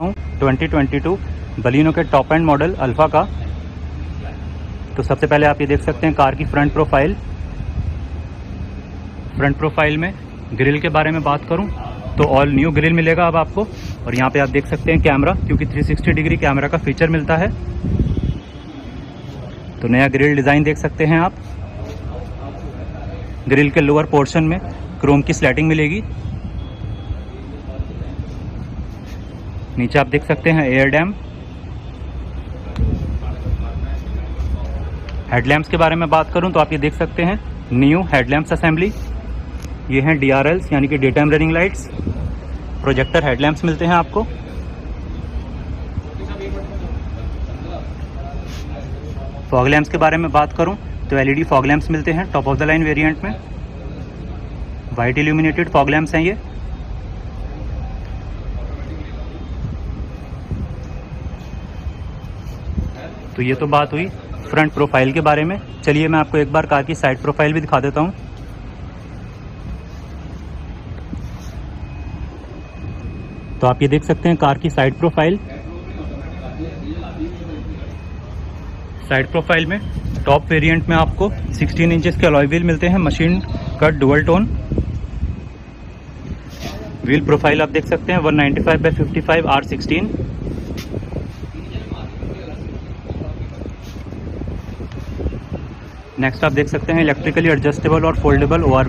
हूँ। 2022 बलिनो के top and model alpha का। तो सबसे पहले आप ये देख सकते हैं कार की फ्रंट प्रोफ़ाइल फ्रंट प्रोफ़ाइल में ग्रिल के बारे में बात करूँ तो ऑल न्यू ग्रिल मिलेगा अब आपको। और यहाँ पे आप देख सकते हैं कैमरा क्योंकि 360 डिग्री कैमरा का फीचर मिलता है। तो नया ग्रिल डिज़ाइन देख सकते हैं आप। ग्रिल के लोअर पोर्शन में क्रोम की स्लैटिंग मिलेगी। नीचे आप देख सकते हैं एयर डैम हेडलैम्प्स के बारे में बात करूँ तो आप ये देख सकते हैं न्यू हेडलैम्प्स असेंबली ये हैं डी यानी कि daytime running lights projector headlamps मिलते हैं आपको। फॉग लैम्प्स के बारे में बात करूँ तो एलईडी फॉग लैम्प्स मिलते हैं top of the line variant में। वाइट इल्यूमिनेटेड फॉग लैम्प्स हैं ये। तो ये तो बात हुई फ्रंट प्रोफ़ाइल के बारे में। चलिए मैं आपको एक बार कार की साइड प्रोफ़ाइल भी दिखा देता हूँ। तो आप ये देख सकते हैं कार की साइड प्रोफ़ाइल। साइड प्रोफ़ाइल में टॉप वेरिएंट में आपको 16 इंचेस के अलॉय व्हील मिलते हैं, machine cut dual tone. Wheel profile आप देख सकते हैं 195 बाई 55 आर सिक्सटीन। नेक्स्ट आप देख सकते हैं इलेक्ट्रिकली एडजस्टेबल और फोल्डेबल ओ आर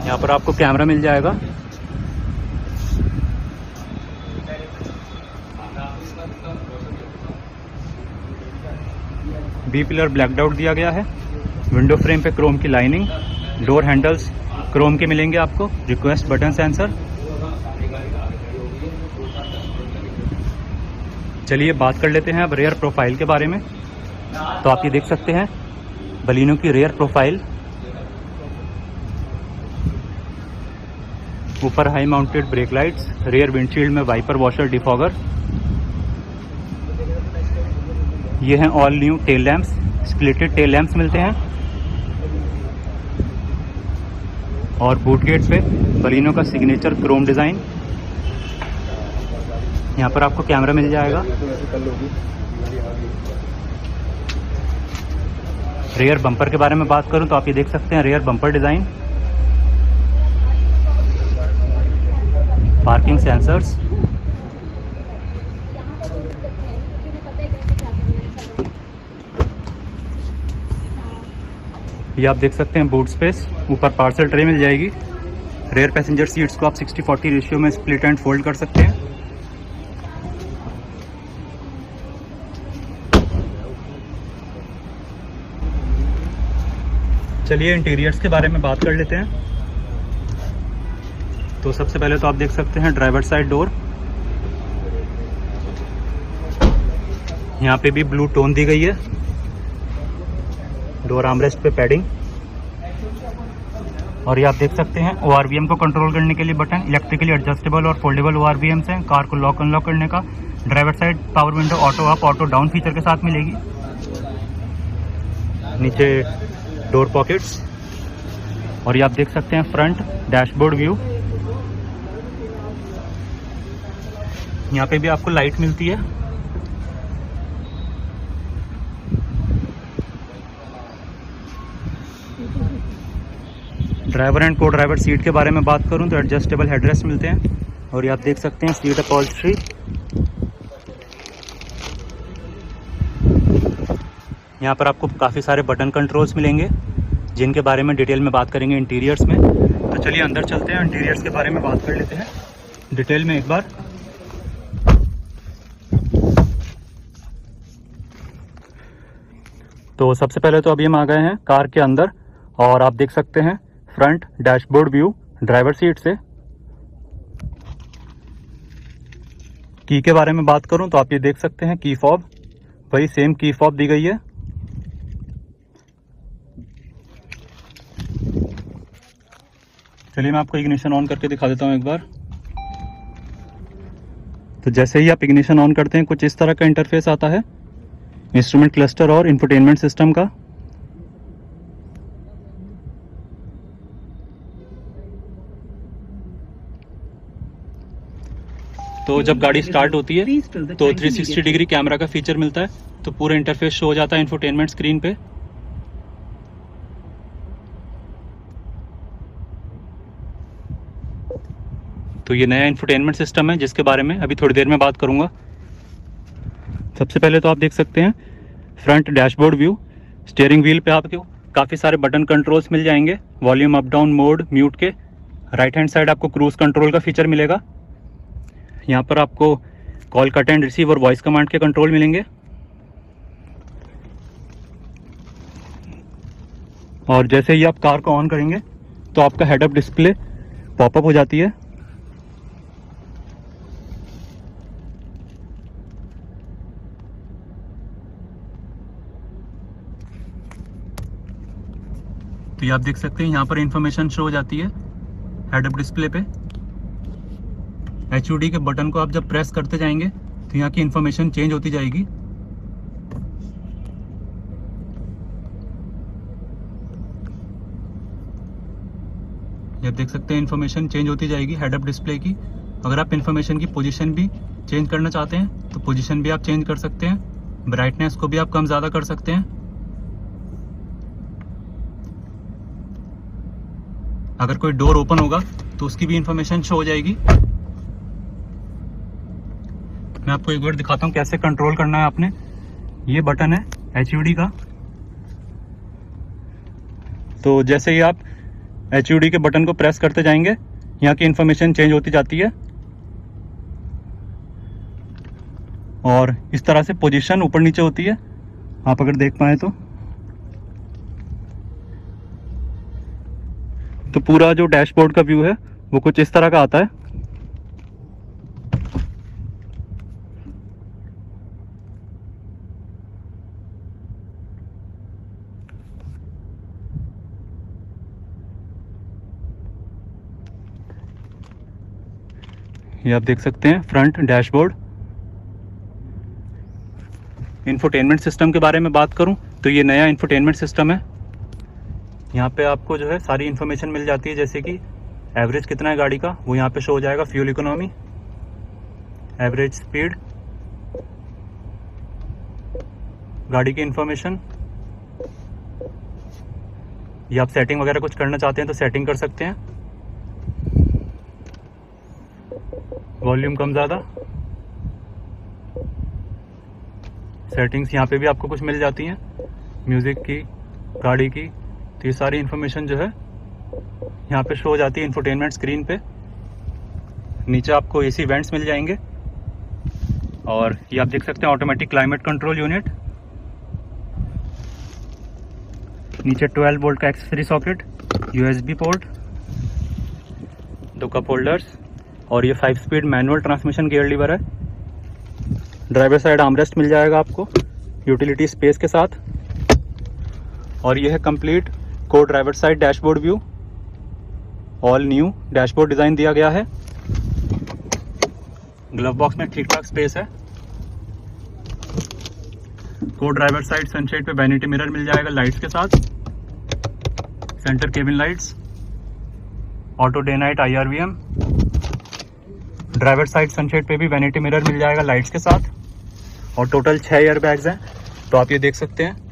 यहाँ पर आपको कैमरा मिल जाएगा। बी पिलर ब्लैक आउट दिया गया है। विंडो फ्रेम पे क्रोम की लाइनिंग डोर हैंडल्स क्रोम के मिलेंगे आपको। रिक्वेस्ट बटन सेंसर चलिए बात कर लेते हैं अब रेयर प्रोफ़ाइल के बारे में। तो आप ये देख सकते हैं, बलिनो की रेयर प्रोफ़ाइल ऊपर high mounted brake lights rear windshield में वाइपर वॉशर डिफॉगर ये हैं all new tail lamps splitted tail lamps मिलते हैं। और बूट गेट पे बलिनो का सिग्नेचर क्रोम डिज़ाइन यहाँ पर आपको कैमरा मिल जाएगा। रेयर बम्पर के बारे में बात करूँ तो आप ये देख सकते हैं rear bumper design parking sensors ये आप देख सकते हैं बूट स्पेस ऊपर पार्सल ट्रे मिल जाएगी। रेयर पैसेंजर सीट्स को आप 60-40 रेशियो में स्प्लिट एंड फोल्ड कर सकते हैं। चलिए इंटीरियर्स के बारे में बात कर लेते हैं। तो सबसे पहले तो आप देख सकते हैं ड्राइवर साइड डोर यहाँ पे भी ब्लू टोन दी गई है। डोर आमरेस्ट पे पैडिंग और ये आप देख सकते हैं ओ को कंट्रोल करने के लिए बटन इलेक्ट्रिकली एडजस्टेबल और फोल्डेबल ओ हैं। कार को लॉक अनलॉक करने का। Driver side power window auto up auto down feature के साथ मिलेगी। नीचे डोर पॉकेट्स और ये आप देख सकते हैं फ्रंट डैशबोर्ड व्यू। यहाँ पे भी आपको लाइट मिलती है। ड्राइवर एंड को ड्राइवर सीट के बारे में बात करूँ तो एडजस्टेबल हेडरेस्ट मिलते हैं और ये आप देख सकते हैं सीट अपॉल्स्ट्री यहाँ पर आपको काफ़ी सारे बटन कंट्रोल्स मिलेंगे, जिनके बारे में डिटेल में बात करेंगे इंटीरियर्स में। तो चलिए अंदर चलते हैं इंटीरियर्स के बारे में बात कर लेते हैं। डिटेल में एक बार। तो सबसे पहले तो अभी हम आ गए हैं कार के अंदर, और आप देख सकते हैं front dashboard view driver seat से। की के बारे में बात करूँ तो आप ये देख सकते हैं की फॉब वही सेम की फॉब दी गई है। चलिए मैं आपको इग्निशन ऑन करके दिखा देता हूँ एक बार। तो जैसे ही आप इग्निशन ऑन करते हैं, कुछ इस तरह का इंटरफेस आता है। इंस्ट्रूमेंट क्लस्टर और इंफोटेनमेंट सिस्टम का। तो जब गाड़ी स्टार्ट होती है तो 360 डिग्री कैमरा का फीचर मिलता है तो पूरा इंटरफेस शो हो जाता है इंफोटेनमेंट स्क्रीन पे। तो ये नया इंफोटेनमेंट सिस्टम है, जिसके बारे में अभी थोड़ी देर में बात करूँगा। सबसे पहले तो आप देख सकते हैं front dashboard view steering wheel पे आपको काफ़ी सारे बटन कंट्रोल्स मिल जाएँगे volume up down mode mute के। राइट हैंड साइड आपको क्रूज कंट्रोल का फीचर मिलेगा। यहाँ पर आपको कॉल कट एंड रिसीव और वॉइस कमांड के कंट्रोल मिलेंगे। और जैसे ही आप कार को ऑन करेंगे तो आपका हेडअप डिस्प्ले पॉपअप हो जाती है। तो ये आप देख सकते हैं, यहाँ पर इंफॉर्मेशन शो हो जाती है हेडअप डिस्प्ले पे। एचयूडी के बटन को आप जब प्रेस करते जाएँगे तो यहाँ की इंफॉर्मेशन चेंज होती जाएगी। ये देख सकते हैं इन्फॉर्मेशन चेंज होती जाएगी हेडअप डिस्प्ले की। अगर आप इन्फॉर्मेशन की पोजीशन भी चेंज करना चाहते हैं तो पोजीशन भी आप चेंज कर सकते हैं। ब्राइटनेस को भी आप कम ज़्यादा कर सकते हैं। अगर कोई डोर ओपन होगा तो उसकी भी इंफॉर्मेशन शो हो जाएगी। मैं आपको एक बार दिखाता हूँ, कैसे कंट्रोल करना है आपने। ये बटन है HUD का। तो जैसे ही आप एच के बटन को प्रेस करते जाएँगे, यहाँ की इंफॉर्मेशन चेंज होती जाती है। और इस तरह से पोजीशन ऊपर नीचे होती है। आप अगर देख पाए तो। तो पूरा जो डैशबोर्ड का व्यू है, वो कुछ इस तरह का आता है। ये आप देख सकते हैं फ्रंट डैशबोर्ड। इंफोटेनमेंट सिस्टम के बारे में बात करूँ तो ये नया इंफोटेनमेंट सिस्टम है। यहाँ पे आपको जो है सारी इन्फॉर्मेशन मिल जाती है, जैसे कि एवरेज कितना है गाड़ी का, वो यहाँ पे शो हो जाएगा फ्यूल इकोनॉमी एवरेज स्पीड गाड़ी की इन्फॉर्मेशन या आप सेटिंग वगैरह कुछ करना चाहते हैं तो सेटिंग कर सकते हैं। वॉल्यूम कम ज़्यादा। सेटिंग्स यहाँ पे भी आपको कुछ मिल जाती हैं। म्यूज़िक की, गाड़ी की तो ये सारी इन्फॉर्मेशन जो है, यहाँ पे शो हो जाती है इंफोटेनमेंट स्क्रीन पे। नीचे आपको एसी वेंट्स मिल जाएँगे। और ये आप देख सकते हैं ऑटोमेटिक क्लाइमेट कंट्रोल यूनिट नीचे 12 वोल्ट का एक्सेसरी सॉकेट यूएसबी पोर्ट दो कप होल्डर्स और ये five speed manual transmission gear lever है। ड्राइवर साइड आमरेस्ट मिल जाएगा आपको यूटिलिटी स्पेस के साथ। और ये है कंप्लीट को driver side dashboard view all new dashboard design दिया गया है। ग्लव बॉक्स में ठीक ठाक स्पेस है। को ड्राइवर साइड सनशेड पे वैनिटी मिरर मिल जाएगा लाइट्स के साथ। Centre cabin lights auto day night I driver side sunshade पे भी वैनिटी मिरर मिल जाएगा लाइट्स के साथ। और टोटल छह एयर बैग्स हैं। तो आप ये देख सकते हैं।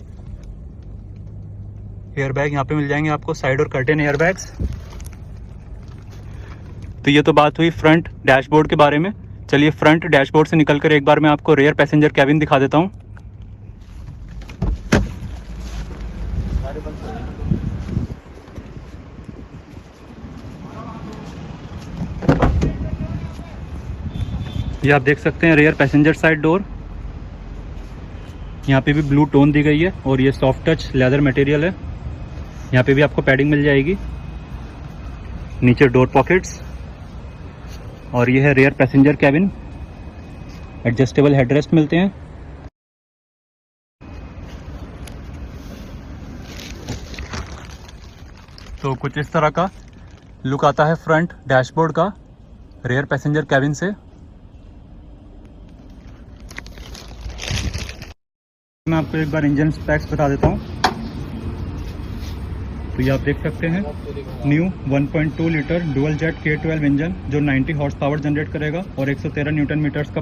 एयर बैग यहाँ पे मिल जाएँगे आपको साइड और कर्टेन एयर बैग्स तो ये तो बात हुई फ्रंट डैशबोर्ड के बारे में। चलिए फ्रंट डैशबोर्ड से निकलकर एक बार मैं आपको रेयर पैसेंजर कैबिन दिखा देता हूँ। ये आप देख सकते हैं रेयर पैसेंजर साइड डोर यहाँ पे भी ब्लू टोन दी गई है और ये सॉफ्ट टच लेदर मटेरियल है। यहाँ पे भी आपको पैडिंग मिल जाएगी। नीचे डोर पॉकेट्स और ये है rear passenger cabin adjustable headrest मिलते हैं। तो कुछ इस तरह का लुक आता है फ्रंट डैशबोर्ड का रेयर पैसेंजर कैबिन से। मैं आपको एक बार इंजन स्पेक्स बता देता हूँ। तो ये आप देख सकते हैं। New 1.2 litre dual jet K twelve engine, जो 90 हॉर्स पावर जनरेट करेगा और 113 न्यूटन मीटर्स का